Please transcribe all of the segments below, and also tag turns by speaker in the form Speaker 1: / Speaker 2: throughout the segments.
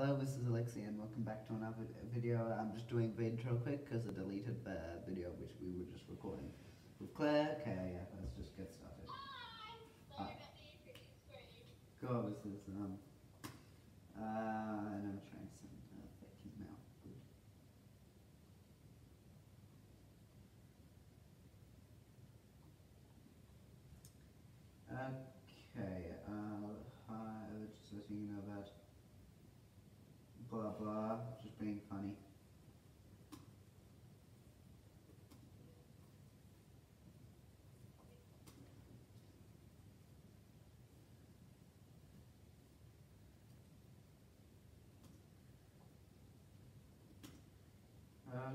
Speaker 1: Hello, this is Alexey and welcome back to another video. I'm just doing the intro quick because I deleted the video which we were just recording with Clare. Okay, yeah, let's just get started.
Speaker 2: Hi.
Speaker 1: Hi. God, this is, um, uh, know I'm trying to send a fake email. Good. Okay, uh, hi, I was just letting you know that blah blah, just being funny. Uh,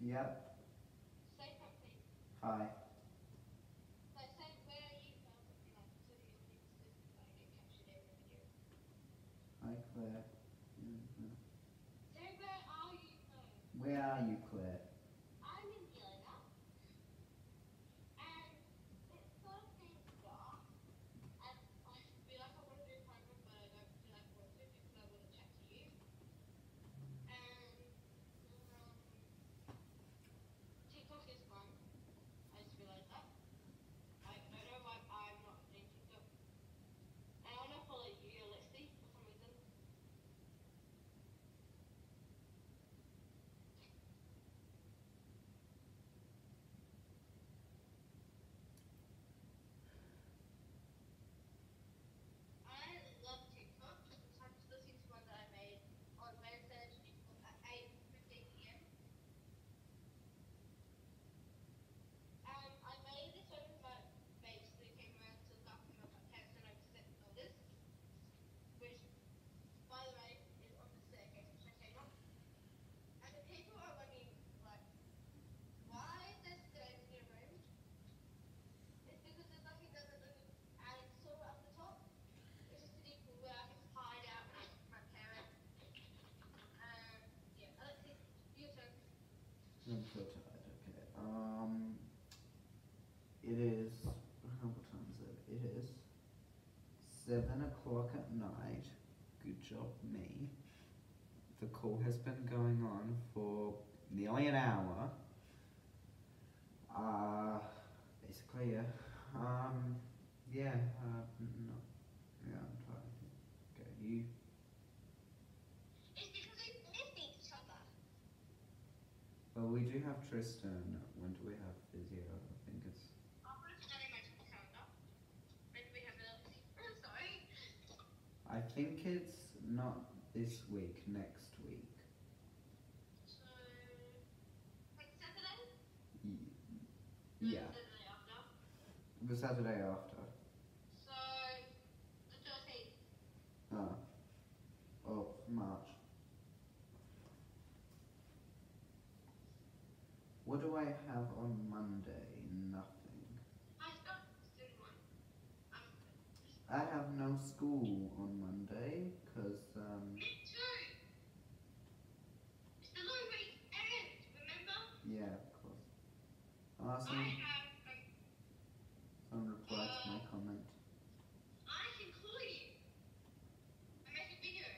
Speaker 1: yep,
Speaker 2: Say something.
Speaker 1: hi.
Speaker 2: Like, say where are you from? Like, so that you can like, get captured every video.
Speaker 1: Hi Clare. Mhm.
Speaker 2: Say where are you from?
Speaker 1: Where are you, Clare?
Speaker 2: I'm in Vienna. And it's sort of getting dark. And I feel like I want to do a program, but I don't feel like I want to because I want to chat to you. And um, TikTok is fun. I just realized that. I don't know why I'm not doing TikTok. And I want to follow you, Alexey, for some reason. I love TikTok. I'm just listening to one that I made on Wednesday at 8:15 p.m. Um, I made this one with my mates that came around to look after my parents when I was set elders, which, by the way, is on the staircase which I came up. And the people are wondering, like, why is there stairs in your room? It's because there's nothing that doesn't look and it's sort of up the top. It's just an equal where I can hide out with my parents. Um, yeah, Alexis, your turn.
Speaker 1: I'm so tired. Okay. Um, it is. uh, What time is it? It is seven o'clock at night. Good job, me. The call has been going on for nearly an hour. Uh, basically, yeah. Um, yeah. Uh, no. Yeah, I'm tired. Okay, you.
Speaker 2: It's because we live each other.
Speaker 1: Well, we do have Tristan. When do we have physio? I think it's.
Speaker 2: I'll put it in my calendar. When do we have Alexis? I'm sorry.
Speaker 1: I think it's not this week. Next week.
Speaker 2: So, like Saturday?
Speaker 1: Y-
Speaker 2: No,
Speaker 1: Yeah,
Speaker 2: Saturday after.
Speaker 1: the Saturday after.
Speaker 2: So, the 13th.
Speaker 1: Uh, of March. What do I have on Monday? Nothing.
Speaker 2: I got student one. Um,
Speaker 1: I have no school on Monday because um
Speaker 2: me too. It's the long weekend, remember?
Speaker 1: yeah, of course. Uh,
Speaker 2: I
Speaker 1: some
Speaker 2: have, um,
Speaker 1: some reply to my comment.
Speaker 2: I can call you. I make a video.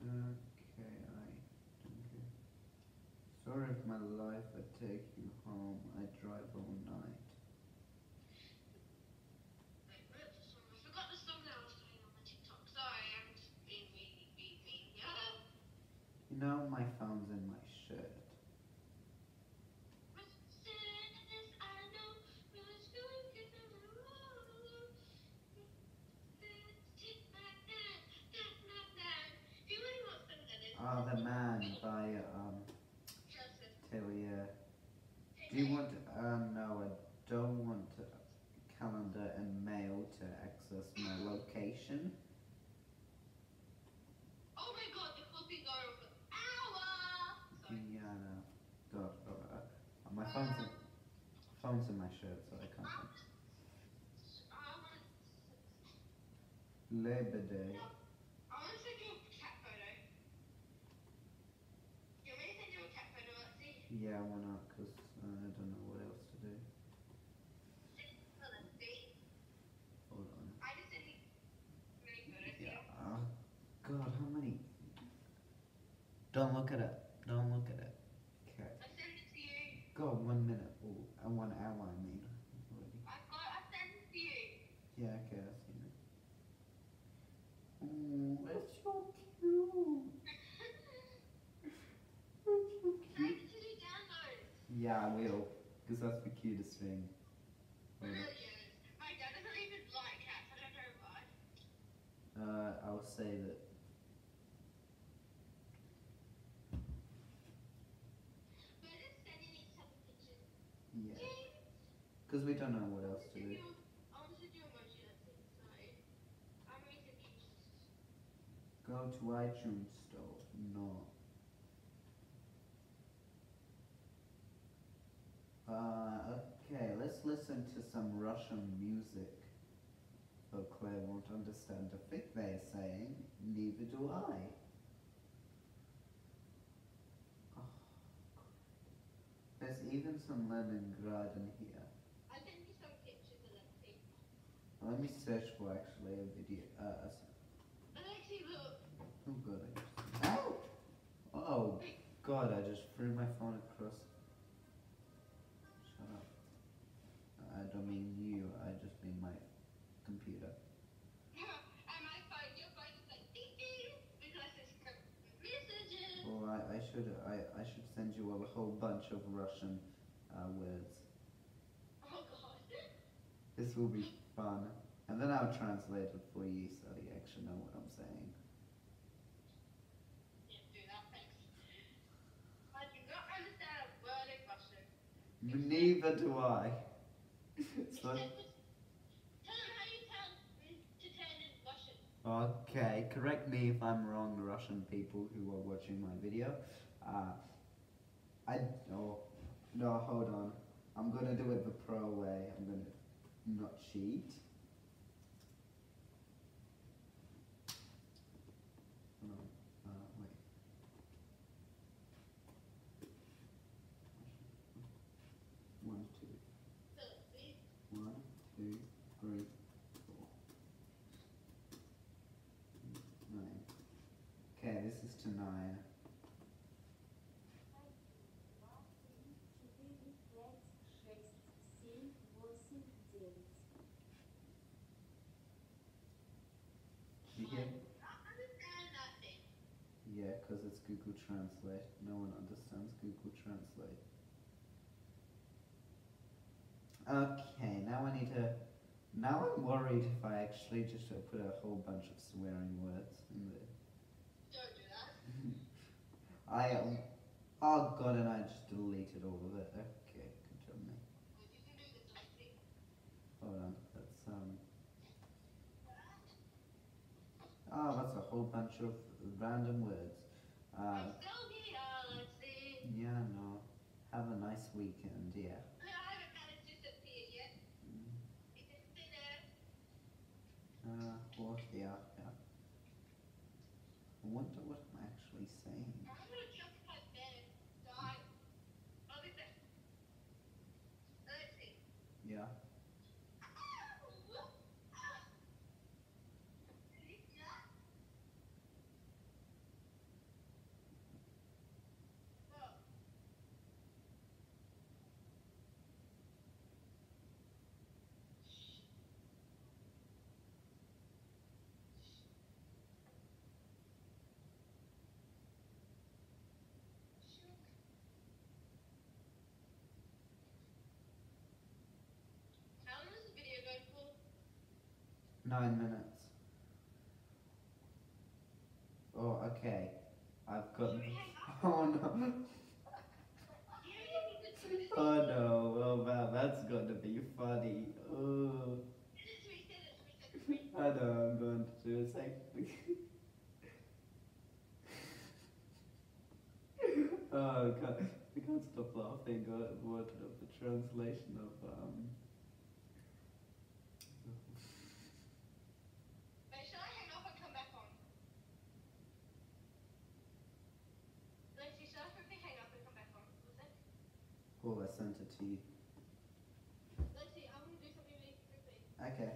Speaker 1: Okay, I don't care. Sorry I take you home. I drive all night.
Speaker 2: Wait, where's the song? I forgot the song that I was playing on my TikTok. Sorry, I'm just being really, really mean. Yeah.
Speaker 1: You know my phone's in my shirt. Ah, the man by um. Do you want? Uh, no, I don't want to calendar and mail to access my location.
Speaker 2: Oh my god, the is going an hour! Sorry.
Speaker 1: Yeah, no. God, uh, uh, my phone's in, phone's in my shirt, so I can't.
Speaker 2: Um, um,
Speaker 1: Labor Day.
Speaker 2: I want to send you a cat photo. You want me to send you a cat photo, Lexi?
Speaker 1: Yeah, why not? Cause uh, I don't know what else to do.
Speaker 2: Lexi?
Speaker 1: Hold on.
Speaker 2: I just sent you many photos.
Speaker 1: Yeah. Don't look at it. Don't look at it. Okay.
Speaker 2: I sent it to you.
Speaker 1: Go on, one minute. Oh, uh, one hour, I mean. Already.
Speaker 2: I got. I sent it to you.
Speaker 1: Yeah, okay, I've seen it. Oh, it's so cute. It's so
Speaker 2: Send
Speaker 1: cute.
Speaker 2: it to the.
Speaker 1: Yeah, I will. Because that's the cutest thing.
Speaker 2: It really is. My dad doesn't even like cats. I don't know why.
Speaker 1: Uh, I'll say that.
Speaker 2: But I just sending each other pictures.
Speaker 1: Yeah. Because we don't know what else to do. Go to iTunes store. No. Uh, okay, let's listen to some Russian music. But Clare won't understand a thing they're saying. Neither do I. There's even some Leningrad in here.
Speaker 2: I sent you some pictures, Alexey.
Speaker 1: Let me search for actually a video. Uh,
Speaker 2: Alexey, look.
Speaker 1: oh god, I just. Ow! Oh god, I just threw my phone across. Shut up. I don't mean you, I just mean my computer.
Speaker 2: and my phone, your phone is like ding ding because it's got messages.
Speaker 1: Well, I, should I, I should send you a whole bunch of Russian uh, words.
Speaker 2: Oh god.
Speaker 1: This will be fun. And then I'll translate it for you so you actually know what I'm saying.
Speaker 2: Yeah, do that, thanks. I do not understand a word in Russian.
Speaker 1: Neither do I. so,
Speaker 2: Except for- Tell them how you tell to turn in Russian.
Speaker 1: Okay, correct me if I'm wrong, the Russian people who are watching my video. Uh, I oh no, hold on. I'm gonna do it the pro way. I'm gonna not cheat. Hold on. Uh, wait. One, two.
Speaker 2: Philip, please.
Speaker 1: One, two, three, four. Nine. Okay, this is to
Speaker 2: 9.
Speaker 1: Yeah, because it's Google Translate. No one understands Google Translate. Okay, now I need to... Now I'm worried if I actually just put a whole bunch of swearing words in there. I um. Oh god, and I just deleted all of it. Okay, good job, me. Hold on, that's um. Oh, that's a whole bunch of random words. Uh, yeah, no. Have a nice weekend, yeah.
Speaker 2: I haven't.
Speaker 1: Uh, what? Yeah, yeah. I wonder what I'm actually saying.
Speaker 2: I'm gonna jump in my bed and die. Oh, this is. Alexey.
Speaker 1: Yeah.
Speaker 2: How long is the video going for?
Speaker 1: Nine minutes. Oh, okay. I've got. Oh no. Oh no. Oh wow, that's gonna be funny. Oh. I know I'm going to do a second. oh, I can't, I can't stop laughing at what of the translation of um.
Speaker 2: Wait, should I hang up and come back on? Lexi, should I quickly hang up and come back on? Was it?
Speaker 1: Oh, I sent it to you.
Speaker 2: Lexi, I'm gonna do something really quickly.
Speaker 1: Okay.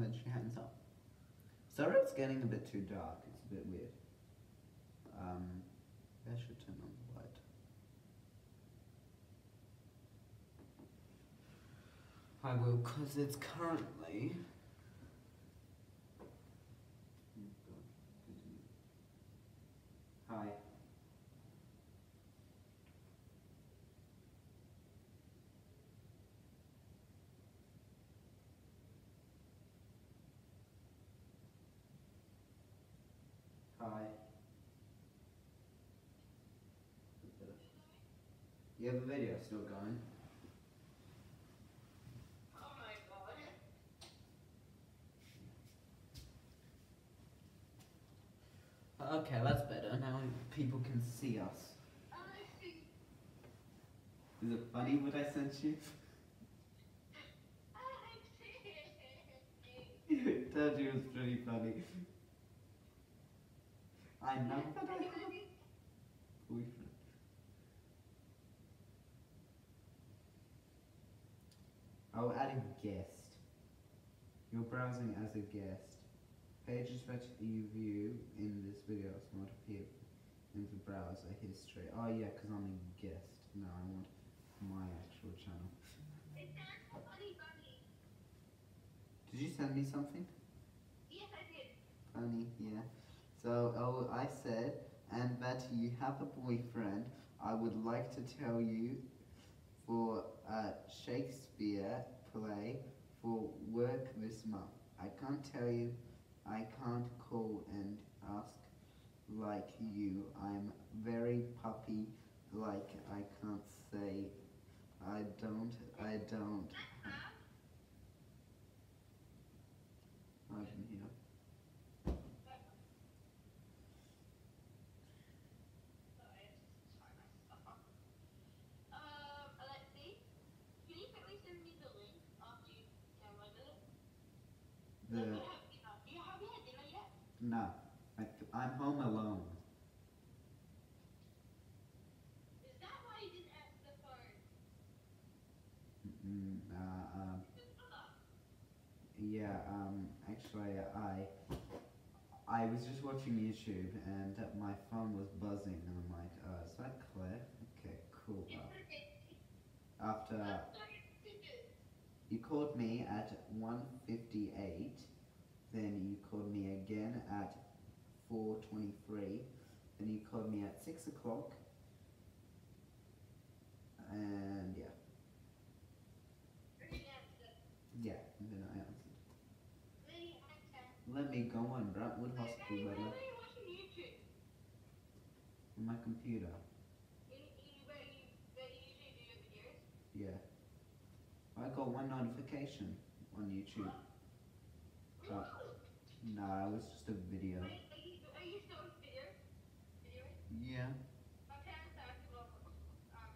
Speaker 1: And then she hangs up. Sorry, it's getting a bit too dark. It's a bit weird. Um, I should turn on the light. I will, cause it's currently. Oh God, continue. Hi. Hi. Yeah, a video still going.
Speaker 2: Oh my god.
Speaker 1: Okay, that's better. Now people can see us. Is it funny what I sent you?
Speaker 2: I.
Speaker 1: Told you it was pretty funny. I know that I have a boyfriend. I'll add a guest. You're browsing as a guest. Pages that you view in this video will not appear in the browser history. Oh yeah, because I'm a guest. No, I want my actual channel.
Speaker 2: It's not funny.
Speaker 1: Did you send me something?
Speaker 2: Yes, I did.
Speaker 1: Funny, yeah. So, oh, I said, and that you have a boyfriend. I would like to tell you for a Shakespeare play for work this month. I can't tell you, I can't call and ask like you. I'm very puppy, like I can't say. I don't, I don't. I can hear.
Speaker 2: Sorry, I just try my stuff up. Um, Alexey, can you quickly send me the link after you downloaded it?
Speaker 1: The,
Speaker 2: Let me have dinner. Do you have you had dinner yet?
Speaker 1: no, I, I'm home alone.
Speaker 2: Is that why you didn't answer the phone?
Speaker 1: Mm, uh, um, yeah, um, actually, I, I was just watching YouTube and my phone was buzzing and I'm like, uh, is that Clare? Okay, cool. Uh, after
Speaker 2: I'm sorry, stupid.
Speaker 1: You called me at 1.58, then you called me again at 4.23, then you called me at 6 o'clock, and yeah, yeah, and then I answered. Let me go on Brentwood Hospital
Speaker 2: wait,
Speaker 1: letter
Speaker 2: where are you watching YouTube?
Speaker 1: on my computer.
Speaker 2: You, you, where you, where you usually do your videos?
Speaker 1: Yeah. I got one notification on YouTube. Uh, no, it was just a video.
Speaker 2: Are you, are you still video? Videoing?
Speaker 1: Yeah.
Speaker 2: My parents are active on, um,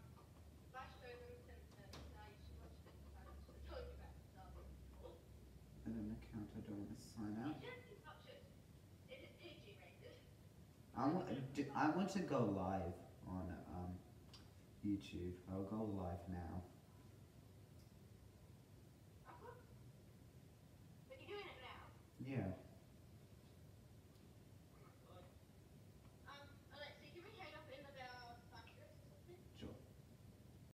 Speaker 2: last show them since then, and I used to watch them, and I just told you about it, so.
Speaker 1: I don't account. I don't want to sign out.
Speaker 2: You just watch it. It is PG rated.
Speaker 1: I want. I want to go live on um, YouTube. I'll go live now. yeah.